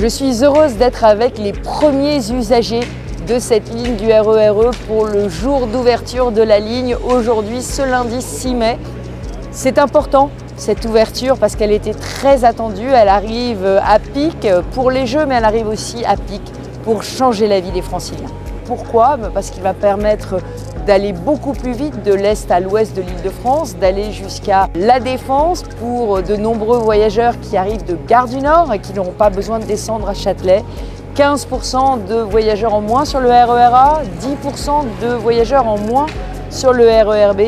Je suis heureuse d'être avec les premiers usagers de cette ligne du RERE pour le jour d'ouverture de la ligne aujourd'hui, ce lundi 6 mai. C'est important cette ouverture parce qu'elle était très attendue. Elle arrive à pic pour les Jeux, mais elle arrive aussi à pic pour changer la vie des franciliens. Pourquoi? Parce qu'il va permettre d'aller beaucoup plus vite de l'Est à l'Ouest de l'île de France, d'aller jusqu'à La Défense pour de nombreux voyageurs qui arrivent de Gare du Nord et qui n'auront pas besoin de descendre à Châtelet. 15% de voyageurs en moins sur le RERA, 10% de voyageurs en moins sur le RERB.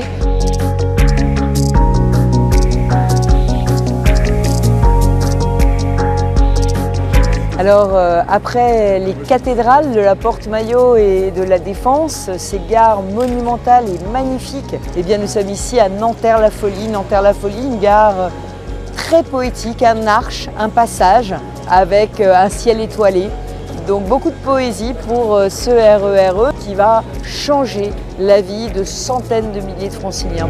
Alors euh, après les cathédrales de la Porte-Maillot et de la Défense, ces gares monumentales et magnifiques, eh bien nous sommes ici à Nanterre-la-Folie. Nanterre-la-Folie, une gare très poétique, un arche, un passage avec euh, un ciel étoilé. Donc beaucoup de poésie pour euh, ce RERE e qui va changer la vie de centaines de milliers de franciliens.